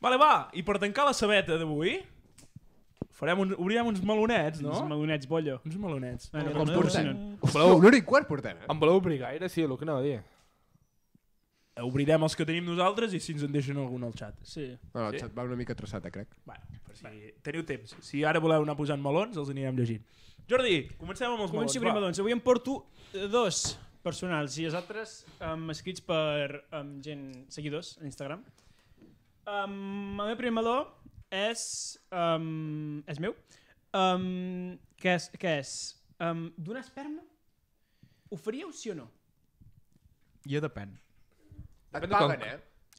Vale, va, i per tancar la sabeta d'avui, farem un, obrirem uns melonets, no? Uns melonets bollo. Uns melonets. Bueno, Com portem? Hòstia, una hora i quart portem, eh? Em voleu obrir gaire? Sí, el que anava a dir. Obrirem els que tenim nosaltres i si ens en deixen algun al xat. Sí. Bueno, el Sí. xat va una mica traçat, eh, crec. Bueno, per si teniu temps. Si ara voleu anar posant melons, els anirem llegint. Jordi, comencem amb els Comenci melons. va. melons. Avui em porto eh, dos personals i els altres um, escrits per um, gent, seguidors a Instagram. Um, el meu primer meló és, um, és meu. Um, què és? Què és? Um, Donar esperma? Ho faríeu sí o no? Jo depèn. Et Depèn de paguen, com- eh?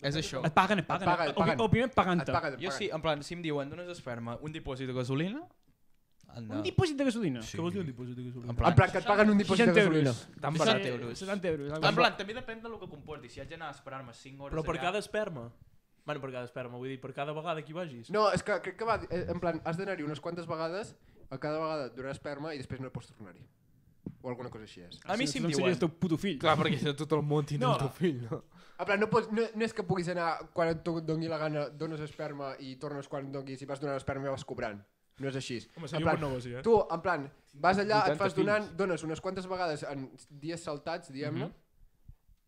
És això. Et paguen, et paguen. paguen, et O- paguen. O, primer et paguen. Et paguen, et Jo sí, paguen. en plan, si em diuen dones esperma, un dipòsit de gasolina... Anda. Un dipòsit de gasolina. Sí. Què vols dir un dipòsit de gasolina? En plan, En plan, que et paguen un dipòsit de 60 gasolina. euros. Tan barat euros. 70 euros. En plan, també depèn del que comporti. Si haig d'anar a esperar-me 5 hores Però per allà... cada esperma. Bueno, per cada esperma, vull dir, per cada vegada que hi vagis. No, és que crec que va... eh, En plan, has d'anar-hi unes quantes vegades, a cada vegada et donarà esperma i després no pots tornar-hi. O alguna cosa així és. A mi si em no diuen... el teu puto fill. Clar, perquè si no tot el món tindrà No. el teu fill, no? En plan, no, pots, no, no és que puguis anar quan et doni la gana, dones esperma i tornes quan et doni, si vas donant esperma i vas cobrant. No és així. Home, en seria plan, un bon negoci, eh? Tu, en plan, vas allà, et 80 fas donant, fills. dones unes quantes vegades en dies saltats, diguem-ne,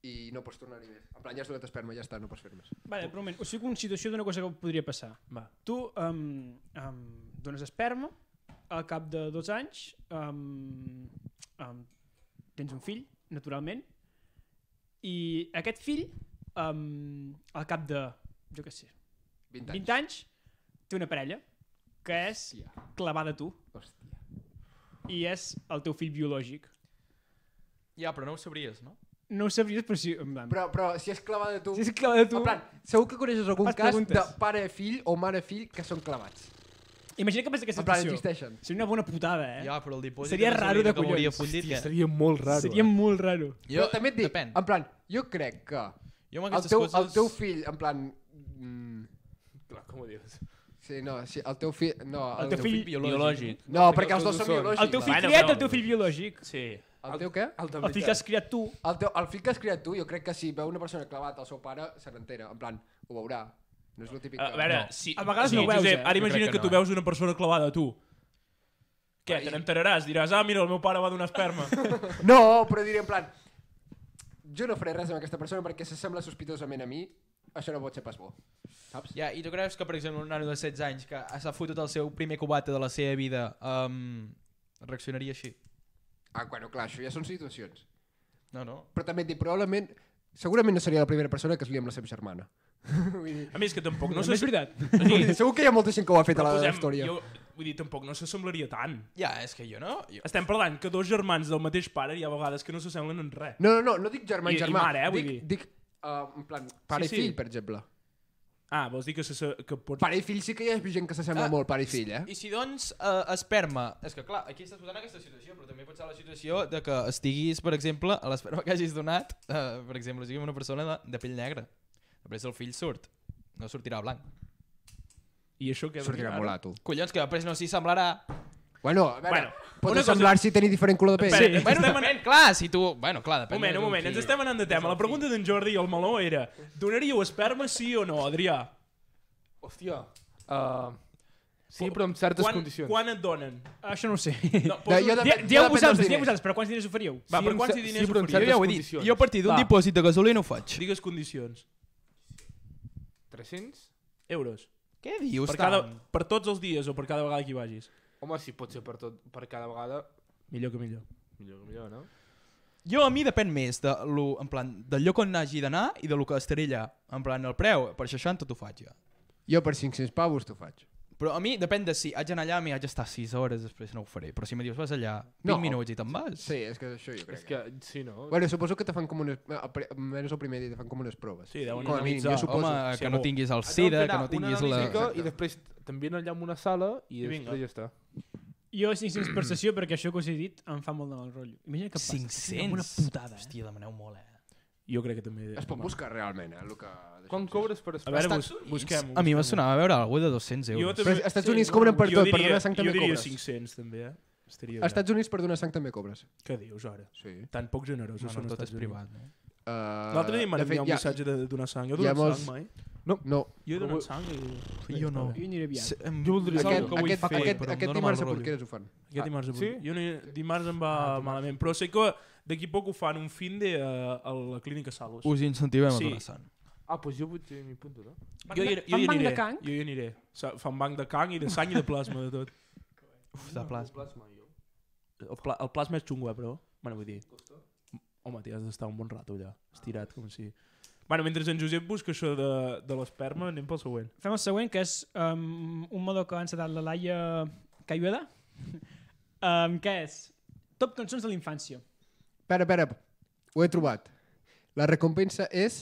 i no pots tornar-hi més. En plan, ja has donat esperma, ja està, no pots fer més. Vale, però un moment, us fico en situació d'una cosa que podria passar. Va. Tu um, um, dones esperma, al cap de dos anys um, um, tens un fill, naturalment, i aquest fill, um, al cap de, jo què sé, 20 anys. 20 anys, té una parella, que és clavada a tu, Hòstia. i és el teu fill biològic. Ja, però no ho sabries, no? No ho sabries, però sí... En plan, Però, però si és clavada a tu... si és clavada tu... En plan, segur que coneixes algun Fas cas preguntes. de pare-fill o mare-fill que són clavats. Imagina que passa aquesta En plan, situació. existeixen. Seria una bona putada, eh? Ja, però el dipòsit Seria de raro de collons. fundit, Hòstia, que... seria molt raro. Seria eh? molt raro. Jo, Però també et dic, depèn. en plan, jo crec que Jo amb el aquestes teu, coses... el teu fill, en plan... Mm, Clar, com ho dius? sí, no, sí, el teu fill... No, El teu fill... Biològic. No, perquè els dos són biològics. El teu fill Bueno, criat, però- el teu fill biològic. Sí. El teu què? El, El fill que has criat tu. El, teu, el fill que has criat tu, jo crec que si veu una persona clavat al seu pare, se n'entera. En plan, ho veurà. No és el típic... A que- veure, No. si... A vegades sí, no ho veus, Josep, eh? Ara Jo imagina que, que tu no, eh? veus una persona clavada a tu. Què, Ai. te n'enteraràs? Diràs, ah, mira, el meu pare va donar esperma. No, però diré en plan... Jo no faré res amb aquesta persona perquè s'assembla sospitosament a mi. Això no pot ser pas bo. Saps? Ja, i tu creus que, per exemple, un nano de 16 anys que s'ha fotut el seu primer cubata de la seva vida um, reaccionaria així? Ah, bueno, clar, això ja són situacions. No, no. Però també et dic, probablement... Segurament no seria la primera persona que es lia amb la seva germana. Vull dir, A més que tampoc no No, no és veritat. O sigui, segur que hi ha molta gent que ho ha fet a la posem, història. jo, vull dir, tampoc no s'assemblaria tant. Ja, és que jo no... Jo... Estem parlant que dos germans del mateix pare hi ha vegades que no s'assemblen en res. No, no, no, no dic germà I- i i germà. mare, eh, vull dic, dir. dic uh, en plan, pare Sí, i sí. fill, per exemple. Ah, vols dir que, se, que pots... Pare i fill sí que hi ha gent que s'assembla Ah, molt, pare i fill, eh? I si doncs uh, esperma... És que clar, aquí estàs posant aquesta situació, però també pot ser la situació de que estiguis, per exemple, a l'esperma que hagis donat, uh, per exemple, sigui una persona de, de pell negra. Després el fill surt. No sortirà blanc. I això què Sortirà molt ato. Collons, que després no s'hi semblarà... Bueno, a veure, Bueno, pot una cosa- assemblar-s'hi i tenir diferent color de pell. Espera, Sí. Bueno, estem depèn, clar, si tu... Bueno, clar, Un depèn. moment, un moment, ens estem anant de tema. La pregunta d'en Jordi i el meló era donaríeu esperma sí o no, Adrià? Hòstia. Uh, sí, però amb certes quan, condicions. Quan et donen? Això no ho sé. No, jo de- jo Dieu vosaltres, dieu vosaltres, però quants diners oferíeu? Va, Sí, per amb quants cer- diners sí, però amb Jo oferiu? ja ho he condicions. dit. Jo a partir d'un dipòsit de gasolina ho faig. Digues condicions. 300? Euros. Què dius, Per, cada, tant? per tots els dies o per cada vegada que hi vagis? Home, si pot ser per, tot, per cada vegada, Millor que millor. millor que millor, no? Jo a mi depèn més de lo, en plan, del lloc on hagi d'anar i de lo que estaré allà. En plan, el preu, per 60 t'ho faig ja. Jo per 500 pavos t'ho faig. Però a mi depèn de si haig d'anar allà, m'hi haig d'estar 6 hores, després no ho faré. Però si me dius vas allà 20 No. minuts i te'n vas. Sí, és que això jo crec. És que, sí, no? Bueno, suposo que te fan com unes... Almenys el primer dia te fan com unes proves. Sí, deuen Com a mínim, analitzar. jo suposo. Home, que no bo. tinguis el Et deuen SIDA, fer que no tinguis una la... analítica Exacte. I després t'envien allà en una sala i, I vinga. després ja està. Jo 500 per sessió perquè això que us he dit em fa molt de mal rotllo. Imagina que passa. 500? Una putada. Eh? Hòstia, demaneu molt, eh? Jo crec que també... Es pot buscar realment, eh? El que... Quan cobres per A esperar? veure, Estats bus, Units, busquem. A mi me busquem. sonava a veure alguna de 200 Jo euros. també- Però als Estats Units cobren per jo tot, per diria, donar sang també Jo diria cobres. 500 també, eh? Estaria Als bé. Estats Units per donar sang també cobres. Què dius ara? Sí. Tan poc generosos No, són tot Estats és Units. privat, no? Uh, L'altre dia em van de fet, enviar un missatge de donar sang. Jo he donat sang mai. No. Jo he donat sang i... Jo no. Jo aniré aviat. Jo voldria- és Aquest, algo que vull aquest, fer, aquest, però aquest dóna dimarts a. Porqueres ho fan. Aquest dimarts, sí? sí? Jo no, dimarts em va malament, però sé que d'aquí poc ho fan un fin de a, a la clínica Salus. Us incentivem Sí. a donar sang. Ah, doncs jo potser m'hi apunto, no? jo, jo hi banc de aniré. cang? Jo hi aniré. Fan banc de cang i de sang i de plasma, de tot. Uf, de plasma. Plasma, jo. El, pla, el plasma és xungo, eh, però... Bueno, vull dir... Home, t'hi has d'estar un bon rato allà, estirat, com si... Bueno, mentre en Josep busca això de, de l'esperma, anem pel següent. Fem el següent, que és um, un modo que ha encetat la Laia Cayueda. um, que és Top cançons de la infància. Espera, espera, ho he trobat. La recompensa es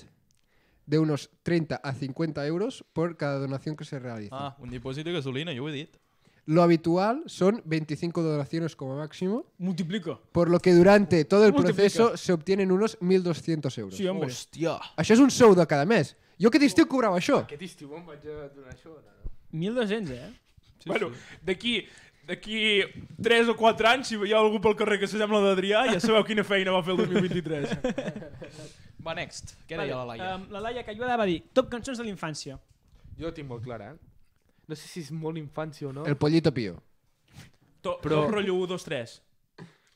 de unos 30 a 50 euros por cada donación que se realiza. Ah, un dipòsit de gasolina, jo ho he dit. Lo habitual son 25 donaciones como máximo, Multiplico. por lo que durante todo el Multiplica. proceso se obtienen unos 1.200 euros. Sí, hombre. Hòstia. Això és un sou de cada mes. Jo aquest estiu cobrava això. Aquest estiu em vaig a donar això. No, no. 1.200, eh? Sí, bueno, sí. d'aquí d'aquí 3 o 4 anys, si hi ha algú pel carrer que s'assembla a l'Adrià, ja sabeu quina feina va fer el 2023. Va, next. Què deia la Laia? Um, la Laia Cayueda va dir Top cançons de la infància. Jo ho tinc molt clar, eh? No sé si és molt infància o no. El pollito pío. To, Però- Top rotllo 1, 2, 3.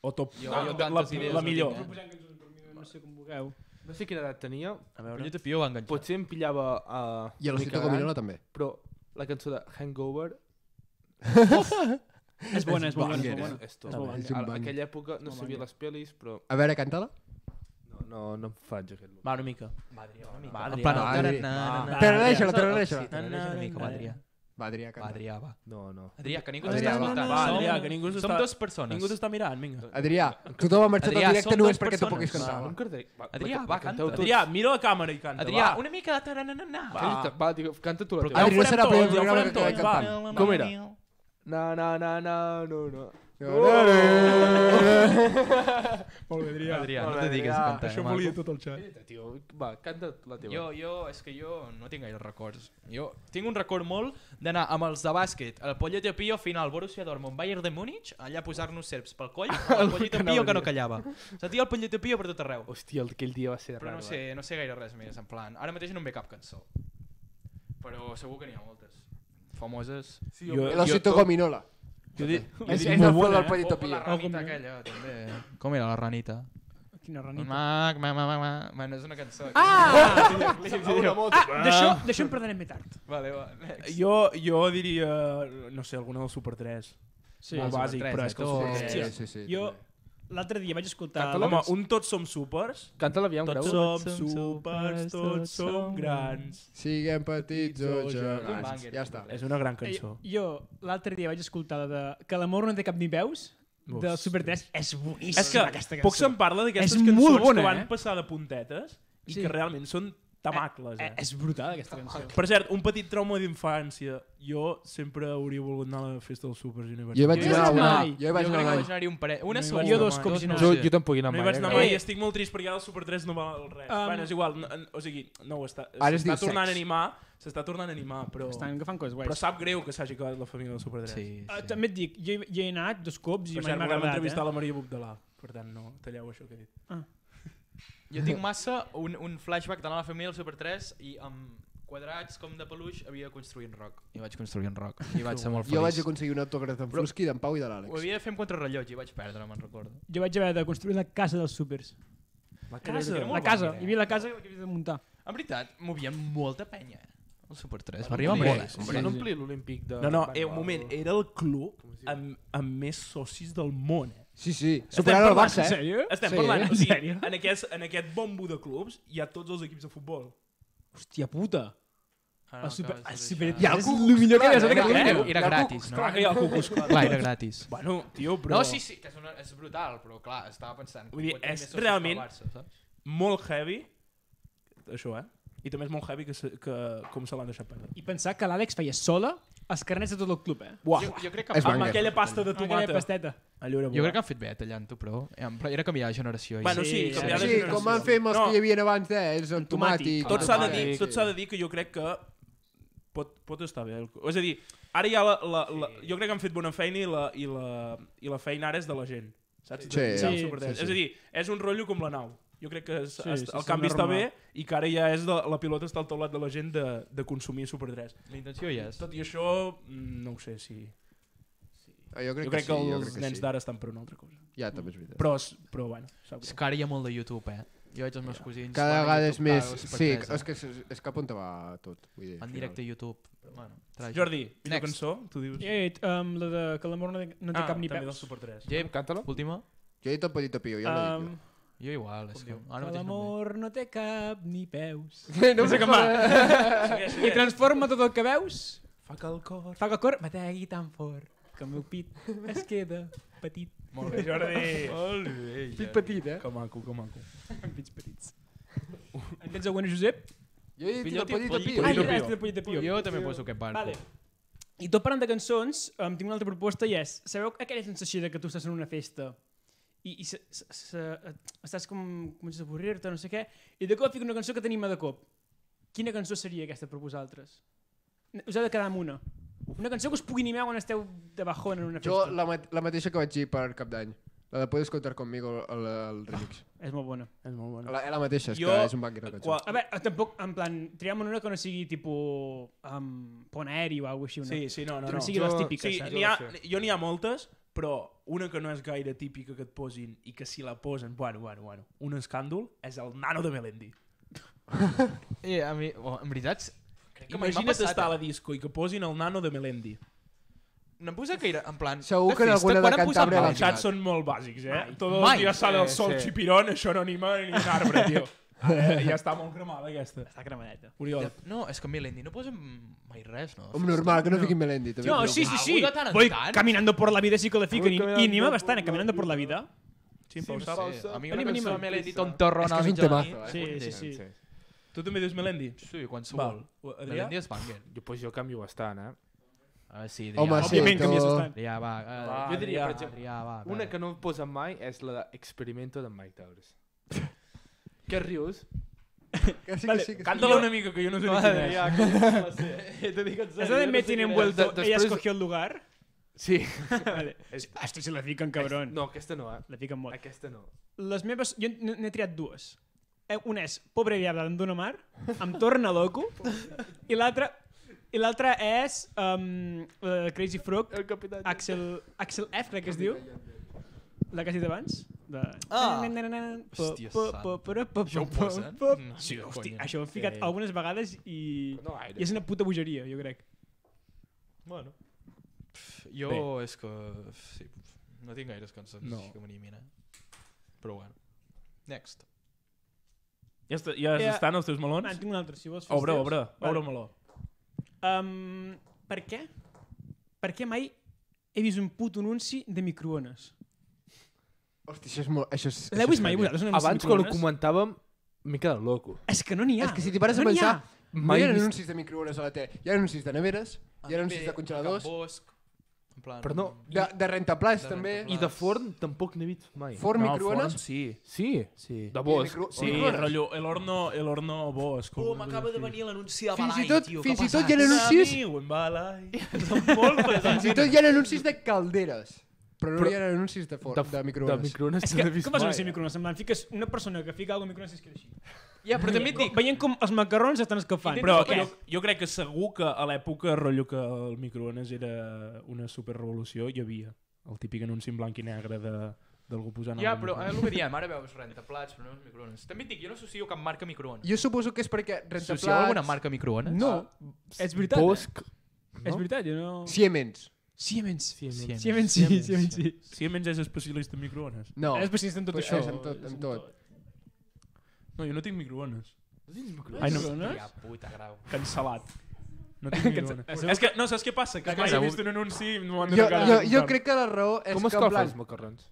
O top... Jo- la, jo la, idees la no millor. eh? No sé com vulgueu. No sé quina edat tenia. A veure. Collita Pio va enganxar. Potser em pillava uh, I a l'Osito Gominola també. però la cançó de Hangover És bona, és bona. És bona. és bona. És un A banger. aquella època no sabia les pel·lis, però A veure, canta-la. no, no, no em faig aquest look. Va, una mica. Va, Adrià, una mica. Va, En plan, Va, na, Adrià. na, na, na. Taradeixa-la, Sí, taradeixa-la. taradeixa una mica, va, Adrià. Va, Adrià, Va, canta. Adrià, va. No, no. Adrià, que ningú Adrià, t'està va. escoltant. Va, Som- Adrià, que ningú s'està- Som dues persones. Ningú t'està mirant, vinga. Adrià, tothom ha marxat Adrià, al directe només perquè tu puguis cantar. Cardé. Va, Adrià, va, va, canta. tots. Adrià, mira la càmera i canta, Adrià, va. una mica de taranana. Va. Va, digue, canta tu la teva. Ja ho Adri, no farem serà el primer programa que acabem va. cantant. Com era? Na, na, na, na, no, no. Molt bé, Adrià. Adrià, no te digues cantar. Això volia tot el xat. Espera't, Tio, va, canta la teva. Jo, jo, és que jo no tinc gaire records. Jo tinc un record molt d'anar amb els de bàsquet al Pollete Pio final Borussia Dortmund Bayern de Múnich, allà a posar-nos serps pel coll, el Pollete Pio que no callava. Sentia el Pollete Pio per tot arreu. Hòstia, el- aquell dia va ser Però raro. no sé, no sé gaire res més, en plan. Ara mateix no em ve cap cançó. Però segur que n'hi ha moltes. Famoses. Eh? Sí, Jo- El Osito Gominola. Jo dic, És, és el bona, del eh? pollito pío. la ranita no? aquella, també. Com era la ranita? Quina ranita. Mac, mac, mac, mac, mac. Bueno, és una cançó. Ah! Sí, sí, sí. Ah, d'això d'això en parlarem més tard. Vale, va, next. Jo, jo diria, no sé, alguna del Super 3. Sí, molt Super bàsic, 3, però eh, és que el. Super 3... Sí, sí, sí. Jo l'altre dia vaig escoltar... Canta-la. Home, un tots som supers, Canta-la aviam, tots grau. som supers, tots som grans. Siguem petits o gegants. gegants. Banger. Ja està. És una gran Eh, cançó. Jo l'altre dia vaig escoltar la de Que l'amor no té cap ni veus del Super 3. És boníssima És que aquesta cançó. poc se'n parla d'aquestes cançons bona, que van eh? passar de puntetes i Sí. que realment són tamacles, Eh, eh? és brutal aquesta cançó. Per cert, un petit trauma d'infància. Jo sempre hauria volgut anar a la festa dels supers universitaris. Jo hi vaig Jo anar hi una. mai. Jo hi vaig jo crec anar que un vaig anar-hi un parell. Una No vaig Jo anar dos mai. cops i no. Jo, jo tampoc hi he anat No hi mai. vaig anar eh, mai Eh. i estic molt trist perquè ara el Super 3 no val res. Um, bueno, és igual, no, o sigui, no ho està, Ara es s'està diu tornant sex. a animar, s'està tornant a animar, però, Estan agafant coses però guais. sap greu que s'hagi acabat la família del Super 3. Sí, Uh, sí. també et dic, jo, hi- jo he anat dos cops i Per mai cert, m'ha volem agradat. entrevistar Eh? la Maria Bubdalà, per tant, no talleu això que he dit. Jo tinc massa un, un flashback d'anar a la família del Super 3 i amb quadrats com de peluix havia de construir un roc. I vaig construir un roc. I vaig ser molt feliç. Jo vaig aconseguir un autògraf d'en Flusky, d'en Pau i de Ho l'Àlex. havia de fer amb contrarrellotge i vaig perdre, me'n recordo. Jo vaig haver de construir la casa dels supers. La casa? La casa, hi havia la casa que havia de muntar. En veritat, movien molta penya. El Super 3 va arribar molt, eh? Hombre, no omplir l'Olímpic de... No, no, eh, un moment, era el club amb, amb més socis del món, eh? Sí, sí. Superant el Barça, En eh? sèrio? Estem Sí, parlant, en o sigui, sèrio? en aquest, en aquest bombo de clubs hi ha tots els equips de futbol. Hòstia puta. Ah, El super, el super Hi ha Ku el millor que hi ha Klux a Klan, Catalunya. eh? Era el gratis, no? Clar hi ha el Klan. Clar, era gratis. Bueno, tio, però... No, sí, sí, que és, una, és brutal, però clar, estava pensant... Vull dir, és realment- Barça, saps? Molt heavy, això, eh? I també és molt heavy que, se, que com se l'han deixat perdre. I pensar que l'Àlex feia sola els carnets de tot el club, eh? Uah, Jo, jo crec que amb banger. aquella pasta de Amb aquella tomata. pasteta. Jo crec que han fet bé tallant-ho, però em- però era canviar de generació. i- Bueno, sí, Sí, canviar de Sí, generació. com van fer amb els No, que hi havia abans, eh? Els el tomàtic. Tot s'ha de, dir, sí, tot sí. s'ha de dir que jo crec que pot, pot estar bé. És a dir, ara ja la, la, la, jo crec que han fet bona feina i la, i la, i la feina ara és de la gent. Saps? Sí, sí, Super 3. sí, sí. És a dir, és un rotllo com la nau. Jo crec que és, Sí, sí, el sí, canvi està normal. bé i que ara ja és de, la pilota està al taulat de la gent de, de consumir Super 3. La intenció hi és. Tot i això, mm, no ho sé si... Ah, jo crec, jo crec que, que, sí, jo els crec que nens sí. d'ara estan per una altra cosa. Ja, també és veritat. Però, però bueno, sap És que ara hi ha molt de YouTube, eh? Jo veig els meus cosins... Cada vegada és més... Sí, eh? és que és, és cap on te va tot. Vull dir, En directe a YouTube. Bueno, tràgic. Jordi, millor Next. cançó, tu dius? Jo he dit um, la de que l'amor no, té- no té ah, cap ni també del peus. Super 3. Jep, Canta-la. última? Jo he dit el Petito Pio, ja l'he Um, dit Jo igual. És que ara que mateix em l'amor no té cap ni peus. jo. No sé com va. I transforma tot el que veus, Fa que el cor... fa que el cor bategui tan fort que el meu pit es queda petit. Molt bé, Jordi. Molt bé, Pit ja. petit, eh? que maco, que maco. Amb pits petits. En tens alguna, Josep? Jo he dit el Petito Polito, Pio. Ah, ja Pio. has de Pio. Jo també poso aquest barco. Vale. I tot parlant de cançons, um, tinc una altra proposta i és, sabeu aquella sensació de que tu estàs en una festa i, i se, se, se, estàs com, comences a avorrir-te, no sé què, i de cop fica una cançó que tenim a de cop. Quina cançó seria aquesta per vosaltres? Us ha de quedar amb una. Una cançó que us pugui animar quan esteu de bajón en una Jo festa. la, mat la mateixa que vaig dir per cap d'any. La de Puedes contar conmigo, el, el remix. És molt bona. És molt bona. La, la mateixa, és Jo, que és un banc de cançó. Qua- A veure, tampoc, en plan, triam una que no sigui tipus um, pont aeri o alguna així. Una. Sí, sí, no, no. Que no no. sigui les típiques, Sí, saps? ha, jo n'hi ha moltes, però una que no és gaire típica que et posin i que si la posen, bueno, bueno, bueno, un escàndol, és el nano de Melendi. I a mi, oh, en veritat, crec que Imagina't passat. estar a la disco i que posin el nano de Melendi. No em posa gaire, en plan... Segur que en festa, alguna de mal? l'ha Els xats són molt bàsics, eh? Mai. Tot el dia sale el Sí, sol sí. xipirón, això no anima ni un arbre, tio. Ara, ja està molt cremada, aquesta. Està cremadeta. Oriol. No, és que Melendi no posa mai res, no? Home, normal, que no fiquin Melendi. També No, sí, sí, sí. Voy caminando por la vida sí que la fiquen i, anima por bastant, la caminando por la vida. Sí, em Sí, Pau no sap? sé. A mi Anima, una cançó anima. de Melendi tontorrona És que és a un temazo, eh? Sí, sí, sí. Tu també dius Melendi? Sí, qualsevol. Va, Adrià? Melendi és banger. Jo, pues, jo canvio bastant, eh? Ah, sí, Home, Adrià. sí, Òbviament canvies bastant. Adrià, va. eh, Va, jo diria, Adrià, per exemple, Adrià, va. Una que no posen mai és la d'Experimento de Mike Towers. Què rius? Que sí, Vale, que sí, que sí. Una mica, que jo no sé ni quina és. Adrià, que no la sé. Te dic en Esa de no me sé tiene quina és. envuelto, De- ella després- escogió el lugar. Sí. Vale. Esto se la fiquen, cabrón. No, aquesta no, eh? La fiquen molt. Aquesta no. Les meves... Jo n'he triat dues. Eh, Una és Pobre diable d'en Dona Mar, em torna loco, i l'altra i l'altra és um, de Crazy Frog. Axel, Axel F, crec que es diu, la que has dit abans. De... Ah. Hòstia Això ho po- posen? Sí, això ho he ficat Sí. algunes vegades i, i és una puta bogeria, jo crec. Bueno. Jo és que... Sí, no tinc gaires cançons No. que m'animin, eh? Però bueno. Next. Ja, està, ja Ja. estan els teus melons? en tinc un altre, si vols Obre, obre, Vale. obre el meló. Um, per què? Per què mai he vist un puto anunci de microones? Hòstia, això és molt... Això és, L'heu això vist és mai, vosaltres, de Abans, quan ho comentàvem, m'he quedat loco. És que no n'hi ha. És que si t'hi pares a no n'hi pensar, ha. no Mai hi ha anuncis de microones a la tele. Hi ha anuncis de neveres, hi ha anuncis de congeladors, Bosc. En plan... Però no, de, de rentaplats De també. rentaplats. I de forn tampoc n'he vist mai. Forn no, microones. forn, sí. Sí? Sí. De bosc. micro- Sí, rotllo, el horno, el horno bosc. Oh, m'acaba de venir l'anunci de Fins i Balai, tot- tio. fins i tot hi ha anuncis- Balai. Fins i tot hi ha anuncis de calderes. Però no Però- hi ha anuncis de, forn, de, de microones. microones És no que, com fas un mai, anunci de eh? microones? En plan, fiques una persona que fica alguna cosa de microones i es queda així. Ja, però també et dic... Veient com els macarrons estan escalfant. Però jo, jo crec que segur que a l'època, rotllo que el microones era una superrevolució, hi havia el típic anunci en blanc i negre de d'algú posant Ja, però eh, el que diem, ara veus rentaplats, però no els microones. També et dic, jo no associo cap marca microones. Jo suposo que és perquè Associeu rentaplats... alguna marca microones? No, és veritat. Bosc. Eh? És veritat, jo no... Siemens. Siemens. Siemens. Siemens, sí, Siemens, sí. Siemens és especialista en microones. No. És especialista en tot això. és en tot, en tot. No, jo no tinc microones. No tens microones? Ai, no. Microones? Ja, puta grau. Cancel·lat. No tinc microones. És que, no, saps què passa? Que mai he vist un anunci i m'ho han de Jo, jo, jo crec que la raó és Com que escalfa plan... els macarrons?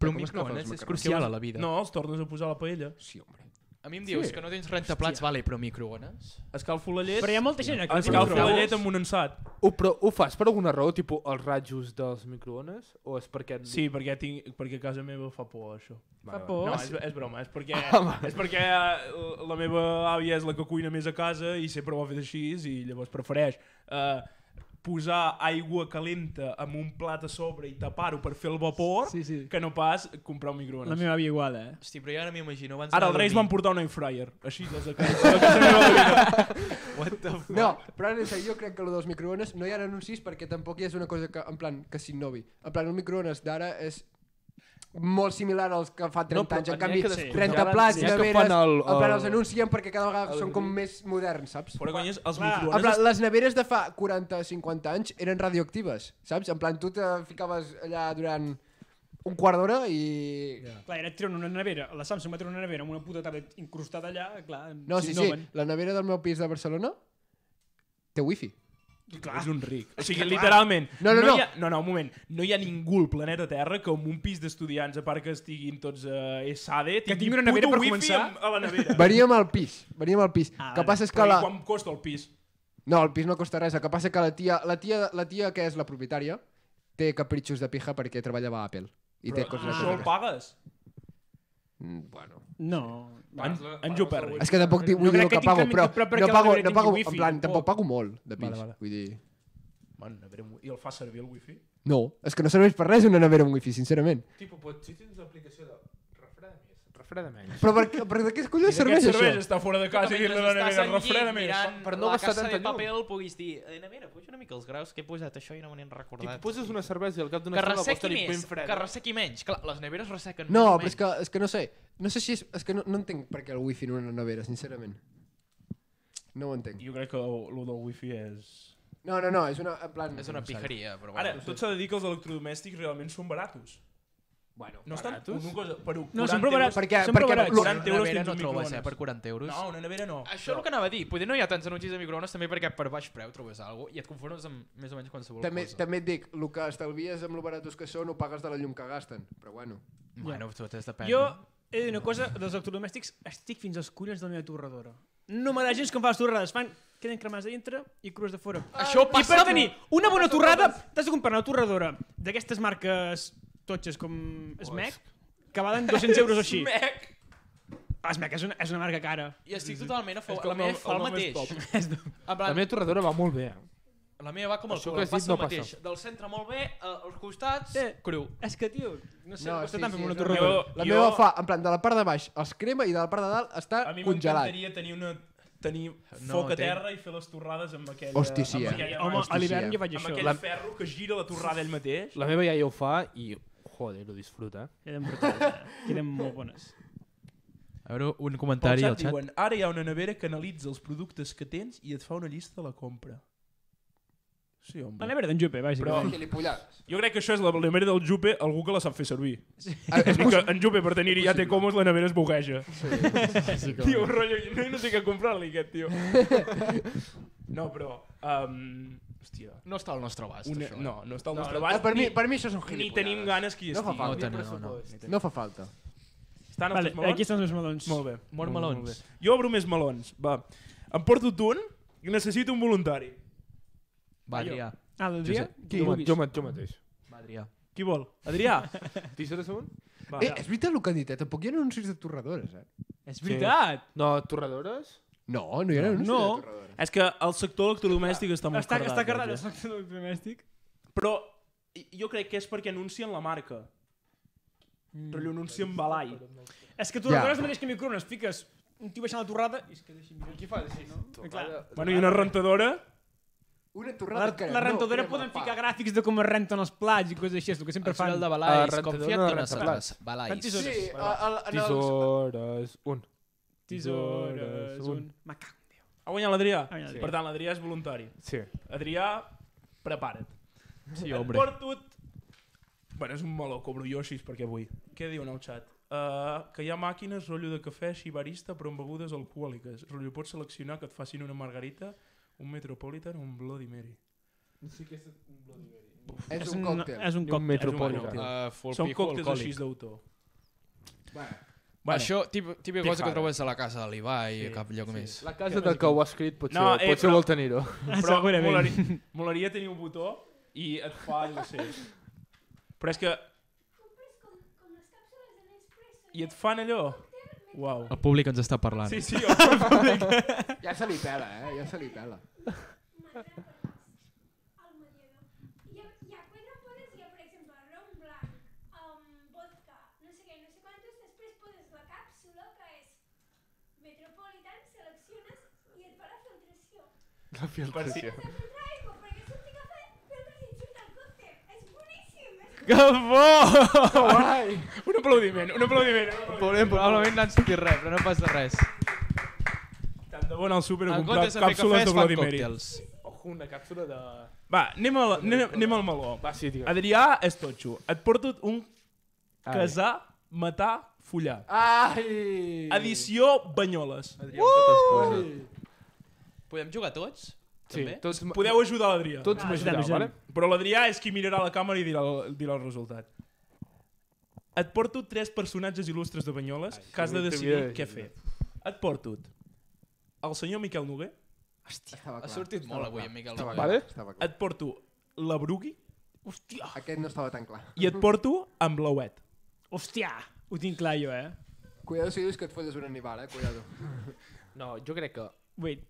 Però un com microones és crucial a la vida. No, els tornes a posar a la paella. Sí, home. A mi em dius Sí. que no tens rentaplats, vale, però microones? Escalfo la llet, Però hi ha molta gent que escalfo la llet amb un ensat. Ho, però ho fas per alguna raó, tipus els rajos dels microones? O és perquè... Sí, perquè, tinc, perquè a casa meva fa por, això. Fa por. No, és, és broma, és perquè, és perquè eh, la meva àvia és la que cuina més a casa i sempre ho ha fet així i llavors prefereix eh, posar aigua calenta amb un plat a sobre i tapar-ho per fer el vapor Sí, sí. que no pas comprar un La microones. meva àvia igual, eh? Hosti, però jo ara m'imagino abans Ara els Reis van portar un air fryer. Així, des de casa. What the fuck? No, però ara jo crec que lo dels microones no hi ha anuncis perquè tampoc hi és una cosa que, en plan, que s'innovi. En plan, el microones d'ara és molt similar als que fa 30 No, anys. En canvi, que després 30 ja plats, n'hi ha que neveres, el- en plan, el- els anuncien perquè cada vegada el són com més moderns, saps? Però conyes, els Clar. Microones... plan, les neveres de fa 40-50 anys eren radioactives, saps? En plan, tu te ficaves allà durant un quart d'hora i... Clar, era treure una nevera, la Samsung va treure una nevera amb una puta tablet incrustada allà, clar, No, sí, sí, la nevera del meu pis de Barcelona té wifi. És un ric. O sigui, literalment, No, no, no. Hi ha, no, no, un moment. No hi ha ningú al planeta Terra que amb un pis d'estudiants, a part que estiguin tots a eh, ESADE, Que tingui tingui una nevera per wifi començar. amb- a la nevera. Veníem al pis, veníem al pis. Ah, que passa és que la... i quan costa el pis? No, el pis no costa res. El que passa és que la tia, la tia, la tia que és la propietària té capritxos de pija perquè treballava a Apple. I té Però coses això el pagues? Mm, Bueno. No. En, en Juperri. És que tampoc tinc, No vull dir crec el que que pago, però, però perquè no pago, no pago, tingui en wifi, plan, tampoc tampoc. pago molt de pis. Vale, vale. Vull dir... Man, nevera amb I el fa servir el wifi? No, és que no serveix per res una nevera amb wifi, sincerament. Tipo, potser tens l'aplicació de refreda menys. Però per, per de què collons serveix, serveix això? estar fora de casa i dir-li a la nevera refreda més? per no la gastar casa de tanta llum. paper puguis dir eh, nevera, puja una mica els graus que he posat això i no me n'he Tipo, recordat. poses una cervesa i al cap d'una estona la ressequi tenir ben freda. que ressequi menys. Clar, les neveres ressequen No, però és que, és que no sé. No sé si és... És que no, no entenc per què el wifi en una nevera, sincerament. No ho entenc. Jo crec que el del wifi és... No, no, no, és una... En plan, És una pijaria, però Ara, bueno. tot s'ha de dir que els electrodomèstics realment són baratos. Bueno, No estan Baratos? una cosa, per 40 No, són prou barats. euros. Perquè- Són perquè lo- 40 una euros nevera tens no un trobes, eh, per 40 euros. No, una nevera no. Això és el que anava a dir. Poder no hi ha tants anuncis de microones també perquè per baix preu trobes alguna cosa i et conformes amb més o menys qualsevol També, cosa. també et dic, el que estalvies amb lo baratos que són ho pagues de la llum que gasten. Però bueno. Bueno, tot és depèn. Jo he de dir una cosa, dels electrodomèstics estic fins als collons de la meva torradora. No m'agrada gens com fa les torrades. Fan, queden cremats de dintre i crues de fora. Això I passa... per tenir una bona torrada, t'has de comprar una torradora d'aquestes marques totxes com Smec, que valen 200 euros o així. Mec! Smec és una, és una marca cara. I estic totalment a favor. La meva fa el mateix. La plan, meva torradora va molt bé. eh? la meva va com el cul, passa no el mateix. passa. Del centre molt bé, eh, als costats, Eh. cru. És que, tio, no sé, No, sí, tant sí, una és torradora. Jo- La jo- meva fa, en plan, de la part de baix els crema i de la part de dalt està A mi congelat. m'encantaria tenir una tenir No, foc a terra i fer les torrades amb aquella... Hosti, sí, amb eh? aquella Home, màquina. a l'hivern sí, jo faig amb això. aquell La- ferro que gira la torrada ell mateix. La meva iaia ho fa i, joder, ho disfruta. Queden brutals, eh? Queden molt bones. A veure, un comentari al xat diuen, ara hi ha una nevera que analitza els productes que tens i et fa una llista de la compra. Sí, La home. nevera d'en Jupe, Però- bàsicament. Gilipollades. Jo crec que això és la nevera del Jupe, algú que la sap fer servir. Ah, És que en Jupe, per tenir-hi ja té còmodes, la nevera es bogueja. Sí, Tio, rotllo, no, no sé què comprar-li, aquest tio. No, però... Um, hòstia, No està al nostre abast, una, això. no, no està al No, nostre no, abast. Per, mi, ni, per mi això són ni gilipollades. tenim ganes que hi No fa estigui. falta. No, teniu, no. No fa falta. Estan els Vale, teus melons? aquí estan els meus melons. Molt bé. Bé, melons. molt bé. Jo obro més melons, va. Em porto un i necessito un voluntari. Va, Adrià. Ah, l'Adrià? Qui Jo, jo, jo mateix. Va, Adrià. Qui vol? Adrià? Tu seràs un? Va. Eh, és veritat el que han dit, eh? Tampoc hi ha anuncis de torradores, eh? És veritat. No, torradores? No, no hi ha anuncis No. de torradores. És que el sector electrodomèstic està molt Està, cardat. està cardat el sector electrodomèstic. Però jo crec que és perquè anuncien la marca. Mm. Però anuncien Balai. És que torradora Ja. és el mateix que microones. Fiques un tio baixant la torrada i es queda així. Qui fa així, no? Clar. Bueno, i una rentadora? Una La, torrada que la rentadora crema, poden pa. ficar gràfics de com es renten els plats i coses així, és el que sempre Fan fan. el de Ah, Balais, rentador confia't no que no sabràs. Balais. Sí, a, a, en els... Tisores, un. Tisores, un. un... Me cago en Déu. Ha guanyat l'Adrià? Sí. Per tant, l'Adrià és voluntari. Sí. Adrià, prepara't. Sí, Et hombre. porto... Bueno, és un meló, cobro jo així perquè vull. Què diuen al xat? Uh, que hi ha màquines, rotllo de cafè, així barista, però amb begudes alcohòliques. Rotllo, pots seleccionar que et facin una margarita, un Metropolitan o un Bloody Mary. És un un, còctel. és un I un còctel. Metropolitan. còctel. Uh, Són còctels alcohòlic. així d'autor. Bueno, Bueno, Això, típica, típica cosa que trobes a la casa de l'Ibai Sí, i a cap lloc sí. més. La casa del que ho ha escrit potser, No, no, eh, potser però- vol tenir-ho. però Segurament. molaria, molaria tenir un botó i et fa, jo sé. Però és que... I et fan allò? Uau. El públic ens està parlant. Sí, sí, el ja se li pela, eh? Ja se li pela. selecciones y el para filtració. La filtració. De filtrar aigua perquè surti cafè, filtres i surt el còctel. És boníssim! És Que bo! Un aplaudiment, un aplaudiment. un aplaudiment. Probablement, no han sentit res, però no passa res. Tant de bo en el súper En comptes de fer càpsules de fan Bloody Mary. còctels. Ojo, una càpsula de... Va, anem, a, anem, anem al meló. Va, sí, digues. Adrià és totxo. Et porto un casar, matar, follar. Ai! Edició Banyoles. Adrià, uh! Podem jugar tots? Sí, També? tots, Podeu ajudar l'Adrià. tots Ah, m'ajudeu, ajudem, vale? Però l'Adrià és qui mirarà la càmera i dirà el, dirà el resultat. Et porto tres personatges il·lustres de Banyoles que has de decidir m'he- què fer. Et porto el senyor Miquel Noguer, Estava Ha sortit estava molt avui clar, en Miquel estava Noguer. clar, Vale. Estava clar. et porto la Brugui Aquest no estava tan clar. i et porto en Blauet. Hòstia, ho tinc clar jo, eh? Cuidado si dius que et foses un animal, eh? Cuidado. No, jo crec que... Wait.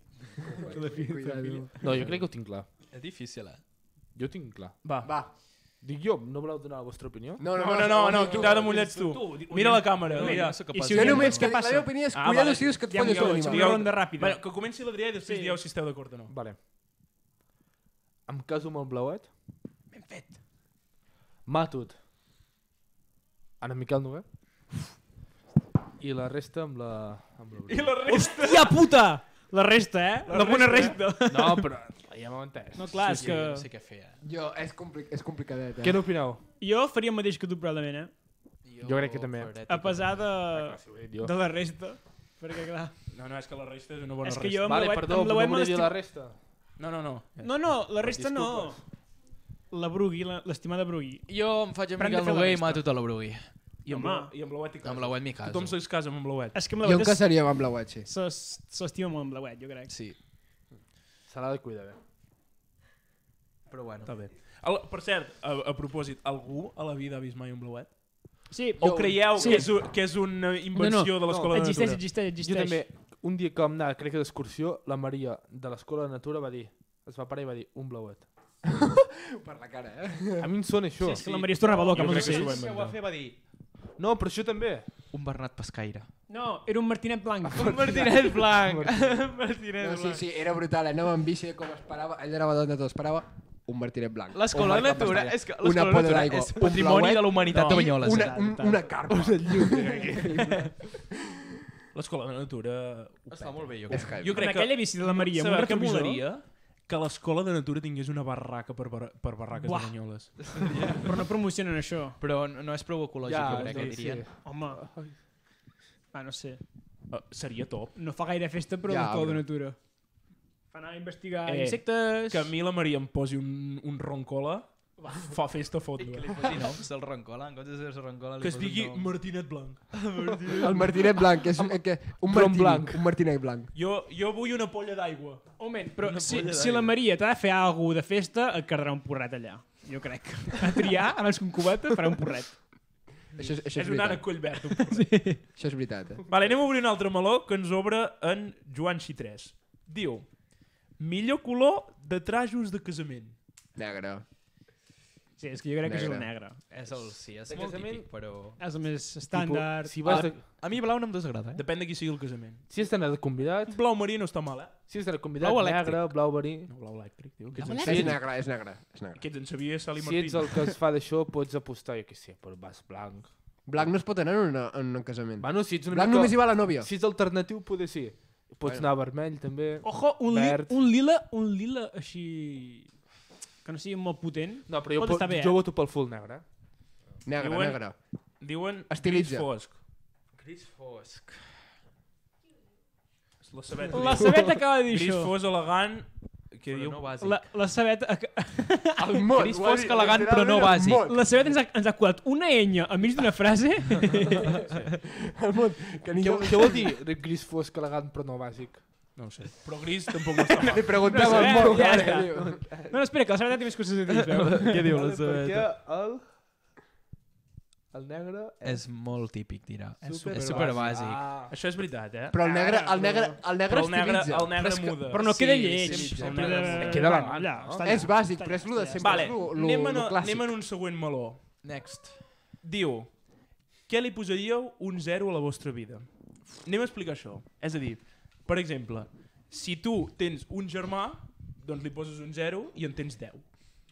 No, jo crec que ho tinc clar. És difícil, eh? Jo ho tinc clar. Va. Va. Dic jo, no voleu donar la vostra opinió? No, No, no, no, no, qui t'ha de mullets tu. Mira la càmera, No, mira. no sóc I capaç si Jo de- només, Què que passa? la meva opinió és Ah, cuidado vale. si dius que et Digue'm, folles un digue'm, animal. una Digueu- ronda ràpida. Bueno, que comenci l'Adrià i després dieu si esteu d'acord o no. Vale. Em caso amb el blauet, Ben fet. matut en Miquel Noguer i la resta amb la... Amb la I la resta... Hòstia puta! La resta, eh? La, bona resta, resta. No, però ja m'ho entès. No, clar, Sí, és que... No sé què fer, eh? Jo, és, compli és complicadet, eh? Què n'opineu? Jo faria el mateix que tu, probablement, eh? Jo crec que també. A pesar de, Ah, jo. de la resta. Perquè, clar... No, no, és que la resta és una bona És que resta. jo Vale, la web, perdó, la no web me volia dir la resta. No, no, no. No, no, la resta no. La Brugui, la- l'estimada Brugui. Jo em faig fer la Noguer i mato tota la Brugui. I amb, la, i amb la web i casa. Amb la web m'hi caso. Tothom se'ls casa amb la web. És que amb la Jo em casaria amb la web, sí. s'estima molt amb la web, jo crec. Sí, Se l'ha de cuidar bé. però bueno. Està bé. El, per cert, a, a propòsit, algú a la vida ha vist mai un blauet? Sí, O creieu sí. que, és, un- que és una invenció de l'escola de existeix, natura? existeix, existeix. Jo també, un dia que vam anar, crec que d'excursió, la Maria de l'escola de natura va dir, es va parar i va dir, un blauet. Per la cara, eh? A mi em sona això. Sí, és que la Maria es tornava loca Jo amb crec els que s'ho va ocells. Si ho va fer va dir No, però això també. un Bernat Pescaire. No, era un martinet blanc. Un Martinet blanc. Martinet No, sí, sí, era brutal, eh? Anava amb bici com esperava, ell era de tot, esperava un martinet blanc. L'escola Un de natura, és que una de poda d'aigua, és un patrimoni de la humanitat de i Banyoles. Una, un, una carpa. L'escola de natura... Està molt bé, jo crec. Jo crec que... aquella bici de la Maria, amb un retrovisor. Que l'escola de natura tingués una barraca per, bar per barraques Buah. de Banyoles. Però no promocionen això. Però no no és prou ecològic, Ja, crec que sí, dirien. Home. Ah, no sé. Uh, seria top. No fa gaire festa, però Ja, l'escola de natura. Fa anar a investigar Eh, insectes... Que a mi la Maria em posi un, un roncola, fa festa foto. Que li posi noms al Roncola, en comptes de ser Roncola Que es digui nom. Martinet Blanc. El martinet blanc, que és un, que, un martini, blanc. un martinet blanc. Jo, jo vull una polla d'aigua. Un moment, però Una si, si la. Maria t'ha de fer alguna de festa, et quedarà un porret allà. Jo crec. A triar, abans que un cubeta, farà un porret. Això, és- això és, És un ànec collverd. un porret. Això és veritat, eh? Vale, anem a obrir un altre meló que ens obre en Joan Xitrés. Diu, millor color de trajos de casament. Negre. Sí, és que jo crec que és el Negre. negre. És el, sí, és De molt casament- típic, però... És el més estàndard. Si, vas de, A mi blau no em desagrada, eh? Depèn de qui sigui el casament. si has d'anar de convidat, Blau marí no està mal, eh? si has d'anar de convidat, Blau elèctric. negre, blau verí... No, blau elèctric, tio. Ets, Blau en, És Xavier- negre, és negre. És negre. que ets en Xavier Sali Si Martín. ets el que es fa d'això, pots apostar, jo què sé, per vas blanc. Blanc no es pot anar en, una, en un casament. Bueno, si ets una Blanc mica... només hi va la nòvia. Si ets alternatiu, poder sí. Pots Bueno. anar vermell, també. Ojo, un, li, un lila, un lila així... Que no sigui molt potent. No, però jo, Pot po estar bé, jo eh? voto pel full negre. Negre, Diuen- negre. Diuen Estilitza. gris fosc. Gris fosc. La sabeta. La. Sabeta acaba de dir Gris això. fosc elegant. Però diu? no bàsic. La, la Sabeta... El mot. Gris fosc elegant, però no bàsic. mot. La Sabeta ens ha, ens ha colat una enya enmig d'una frase. El mot. Que ni Què, què vol dir gris fosc elegant però no bàsic? No ho sé. Però gris tampoc no està mal. Li preguntava No sé, mot. ja està. diu. No, no, espera, que la Sabeta té més coses a dir. veu? Què diu la Perquè el... El negre És molt típic, dirà. És super, super, és super bàsic. Ah. Això és veritat, eh? Però el negre, el negre, el negre Però el negre, estilitza. el negre Però és que- muda. Però no queda Sí, lleig. sí, sí, el de- queda bueno, elegant, allà, no? És bàsic, però és lo de sempre. Vale, és lo, lo, anem, en, lo clàssic. anem en un següent meló. Next. Diu, què li posaríeu un 0 a la vostra vida? Anem a explicar això. És a dir, Per exemple, si tu tens un germà, doncs li poses un 0 i en tens 10.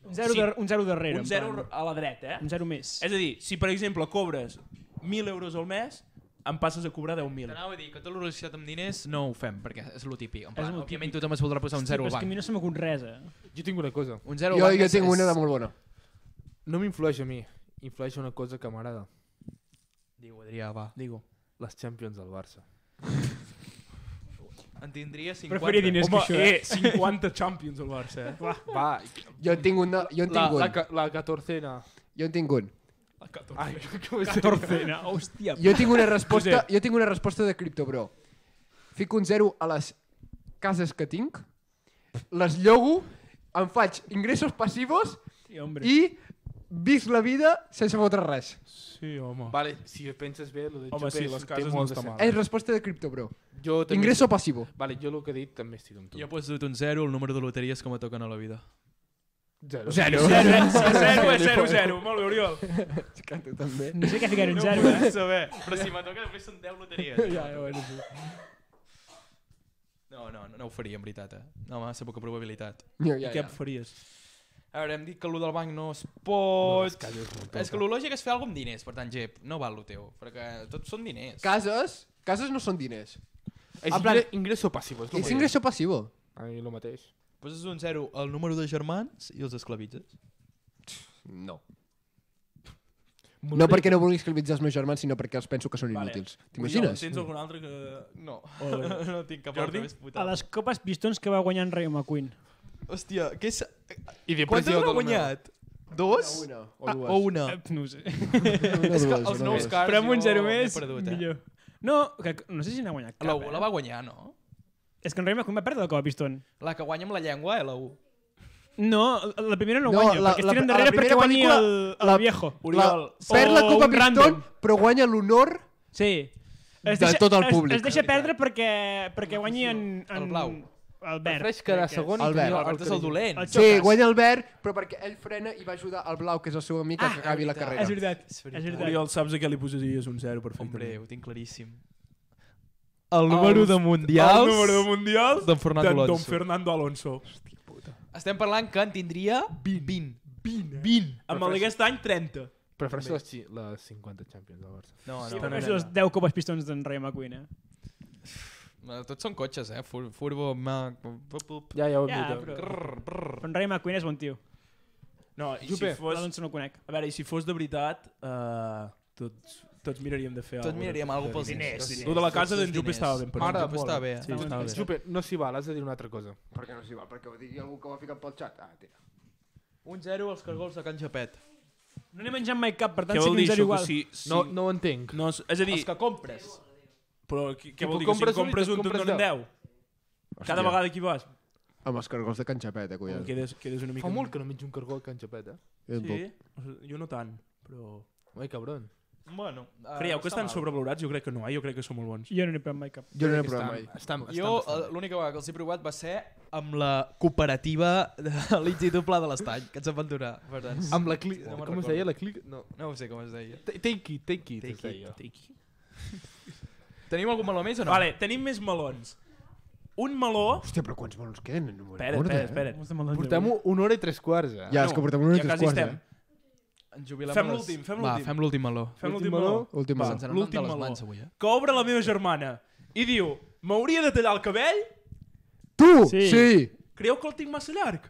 Un zero, Sí. dar un zero darrere. un en 0 plan. a la dreta, eh? Un zero més. És a dir, si per exemple cobres 1.000 euros al mes, em passes a cobrar 10.000. T'anava a dir que tota la societat amb diners no ho fem, perquè és lo típic. En És plan, òbviament tothom es voldrà posar un Hosti, zero però al és que a banc. mi no se m'acut res, eh? Jo tinc una cosa. Un zero al Jo, banc jo és- tinc una és- de molt bona. No m'influeix a mi. Influeix una cosa que m'agrada. Diu, Adrià, va. Digo. Les Champions del Barça. En tindria 50. Preferia diners Home, que això, eh? eh, 50 Champions al Barça, eh? Va, Jo en tinc un, de- jo en la, tinc un. la, ca- la 14ena. Jo en tinc un. És 14, no? Hòstia. Jo tinc una resposta, jo tinc una resposta de Crypto Bro. Fico un zero a les cases que tinc, les llogo, em faig ingressos passivos Sí, hombre. i visc la vida sense fotre res. Sí, home. Vale, si penses bé, lo de Home, sí, les cases no està mal. És resposta de Crypto Bro. Jo també Ingresso passivo. Vale, jo el que he dit també estic amb tu. Jo he posat un zero, el número de loteries que me toquen a la vida. Zero. Zero. 0 és 0, 0. Molt bé, Oriol. Que tu també. No sé què ficar un zero, eh? saber. Però si me toca després són 10 loteries. Ja, ja, bueno, sí. No, no, no, no ho faria, en veritat, eh? No, massa poca probabilitat. Ja, I ja, què ja. faries? A veure, hem dit que el del banc no es No, pot... les cases no és que el lògic és fer alguna amb diners, per tant, Gep, no val el teu, perquè tots són diners. Cases, cases no són diners. És En plan- ingre, ingresso passivo. És, És ingresso passivo. Ai, el mateix. Poses un zero al número de germans i els esclavitzes. No. No perquè no vulguis esclavitzar els meus germans, sinó perquè els penso que són Vale. inútils. Oriol, T'imagines? Tens algun altre que... No, no tinc cap Jordi? altra més A puta. les copes pistons que va guanyar en Rayo McQueen. Hòstia, què és... I després Quantes n'ha guanyat? Dos? Una Ah, o una? Eh, no ho sé. És que els nous cars Però amb un zero més, perdut, eh? millor. No, que, no sé si n'ha guanyat cap, La U la eh? va guanyar, no? És que en McQueen va perdre la copa piston. La que guanya amb la llengua, eh, la U. No, la primera no, No, guanya, la- perquè es la- tiren la darrere perquè guanyi el, el la- viejo. Oriol, Perd la O Copa Piston, random. però guanya l'honor Sí. Es De tot el es- públic. Es, deixa perdre perquè, perquè guanyi en, en... El blau. El verd. Prefereix quedar segon i El tenir verd. L'Albert és el dolent. El Sí, guanya el verd, però perquè ell frena i va ajudar el blau, que és el seu amic, Ah, a que acabi la veritat. carrera. És veritat. És És veritat. veritat. Oriol, saps a què li posaries un 0 Hombre, perfectament? ho tinc claríssim. El número de mundials El número de mundials d'en Fernando d'en Don Alonso. Fernando Alonso. Estem parlant que en tindria 20. 20. 20. 20. Amb el d'aquest any, 30. Prefereixo les, les 50 Champions del Barça. No, Sí, no. però això és 10 copes pistons d'en Rayo McQueen, eh? No. Tots són cotxes, eh? Fur, furbo, ma... pup, pup. Ja, ja ho he Ja, vist. però-. Però en Rayo McQueen és bon tio. No, i Jupe, si fos... L'Alonso no conec. A veure, i si fos de veritat, uh, tots, tots miraríem de fer Tots alguna miraríem alguna cosa pels Diners, diners. Lo de la casa d'en Jupe estava ben per Mare està mola. bé. Sí, estava bé. Jupe, no s'hi val, has de dir una altra cosa. Per què no s'hi val? Perquè ho digui algú que ho ha ficat pel xat. Ah, tira. Un 0 als cargols de Can Japet. No n'he menjat mai cap, per tant sí que un igual. si, si, No, no ho entenc. no, és a dir, Els que compres. Però què, què vol dir? Que si en compres un compres te'n un te'n compres donen 10? Cada Hòstia. vegada que hi vas? Amb els cargols de Can Xapet, eh, cuidado. Quedes, quedes una mica... Fa molt que no menjo un cargol Can Xapet, eh? Sí? Jo no tant, però... Ai, cabron. Bueno, uh, Creieu que estan sobrevalorats? Jo crec que no, eh? jo crec que són molt bons. Jo no n'he provat mai cap. Jo no n'he provat mai. Estan, Jo estan eh, l'única vegada que els he provat va ser amb la cooperativa de l'Institut Pla de l'Estany, que ens van donar. Per tant, Amb la clic... No com es recordo. deia? La clic... No. no ho sé com es deia. Ta- Take it, take it, es Take deia. Tenim algun meló més o no? Vale, tenim més melons. Un meló... Hòstia, però quants melons queden? No Espera, espera, eh? espera. De melons Portem una hora i tres quarts, eh? Ja, és que portem una hora i tres quarts, estem. eh? Fem l'últim, fem Va, l'últim. fem l'últim meló. Fem L'últim l'últim meló. meló? Últim Va, meló. Se'ns n'han l'últim de les meló. mans avui, eh? Que obre la meva germana i diu m'hauria de tallar el cabell? Tu! Sí. Sí! Creieu que el tinc massa llarg?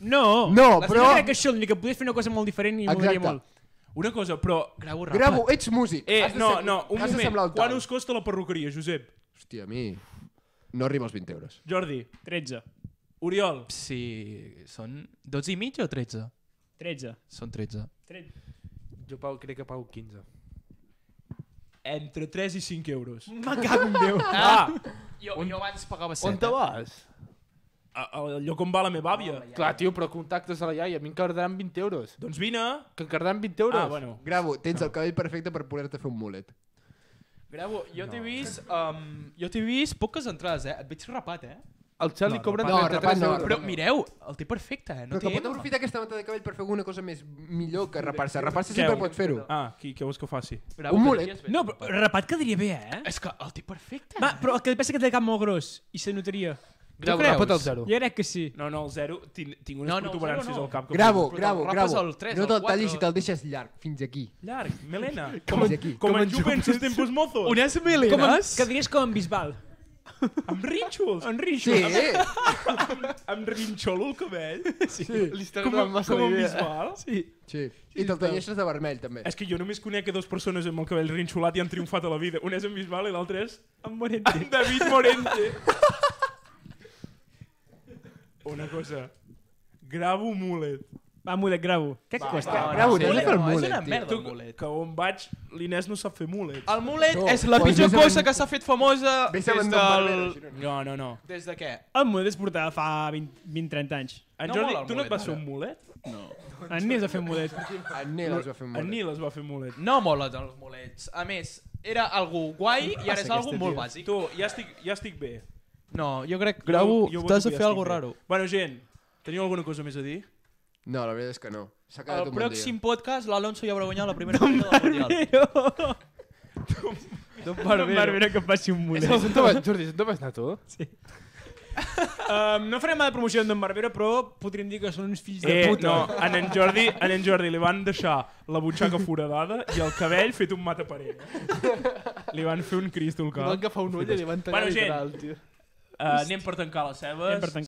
No! No, La però... Jo crec que això, ni que podies fer una cosa molt diferent i m'agradaria molt. Una cosa, però... Gravo Gravo, ets músic. Eh, Has de no, ser- no, un has moment. Quan us costa la perruqueria, Josep? Hòstia, a mi... No arriba als 20 euros. Jordi, 13. Oriol, Sí, són 12 i mig o 13? 13. Són 13. 13. Jo pago, crec que pago 15. entre 3 i 5 euros. Me cago en Déu. Ah, Jo, jo abans pagava 7. On te vas? a- al lloc on va la meva àvia. Clar, tio, però contactes a la iaia. A mi em quedaran 20 euros. Doncs vine. Que em quedaran 20 euros? Ah, bueno. Gravo, tens el cabell perfecte per poder-te fer un mulet. Gravo, jo t'he vist... Um, jo t'he vist poques entrades, eh? Et veig rapat, eh? Al xat li No, cobren no, 33 rapat no. euros. Però mireu, el té perfecte, eh? No Però que té pot aprofitar aquesta mata de cabell per fer alguna cosa més millor que rapar-se. Rapar-se Què? sempre pot fer-ho. Ah, qui, què vols que faci? Bravo, Un que mulet. No, però rapat quedaria bé, eh? És que el té perfecte. Va, però el que pensa que té el cap molt gros i se notaria. Grau, creus? rapa't al zero. Jo crec que sí. No, no, el 0, tinc, tinc unes No, no, el protuberàncies no. al cap. Que Gravo, gravo, gravo. al tres, No al te'l tallis i te'l deixes llarg, fins aquí. Llarg, melena. Fins aquí. Com, Com en en Juve en sus tempos mozos. Unes Com en, melenes? quedaries com en Bisbal. Amb rínxols. En Rinxo. Sí, Amb rinxolo el cabell. sí. Li està Com, massa com en. Bisbal. Sí. sí. I te'l tanyeixes de vermell, també. És que jo només conec a dues persones amb el cabell rinxolat i han triomfat a la vida. Un és en Bisbal i l'altre és En Morente. en David Morente. Una cosa. Gravo mulet. Va, mulet, gravo. Què et costa? Gravo, no, no, no, no, és mulet, una merda Tu, el mulet. que on vaig, l'Inès no sap fer mulet. El mulet No, és la pues pitjor cosa que s'ha fet famosa des del... no, no. No, no, no. Des de què? El mulet es portava fa 20-30 anys. En No Jordi, tu no et mulet, vas fer un mulet? En Nils a fer mulet. En Nil es va fer un En mulet. Nil es va fer mulet. No mola els mulets. A més, era algú guai i ara és aquesta, molt bàsic. Tu, ja estic, ja estic bé. No, jo crec que Grau, Jo- jo t'has de fer bé. raro. Bueno, gent, teniu alguna cosa més a dir? No, la veritat és que no. S'ha Al quedat un bon dia. pròxim podcast l'Alonso ja haurà guanyat la primera partida del Mundial. Don Barbero. Barbero que faci un mulet. Vas, Jordi, on te vas anar tu? Um, no farem mala promoció d'en Barbero, però podríem dir que són uns fills de Eh, puta. no, en en Jordi, en en Jordi li van deixar la butxaca foradada i el cabell fet un mataparell. Li van fer un cristo al Li van cap. agafar un ull i li van tallar Bueno, gent. literal, tio. Uh, anem per tancar les cebes.